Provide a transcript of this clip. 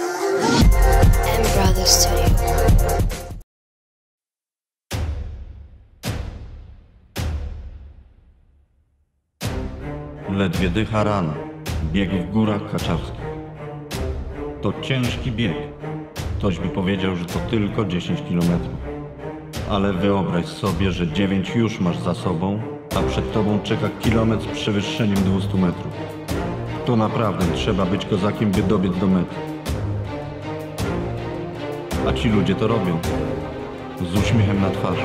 M Brothers Studio. Ledwie dycha rana. Bieg w górach kaczawskich. To ciężki bieg. Ktoś by powiedział, że to tylko 10 kilometrów. Ale wyobraź sobie, że 9 już masz za sobą, a przed tobą czeka kilometr z przewyższeniem 200 metrów. To naprawdę trzeba być kozakiem, by dobiec do mety. A ci ludzie to robią. Z uśmiechem na twarzy.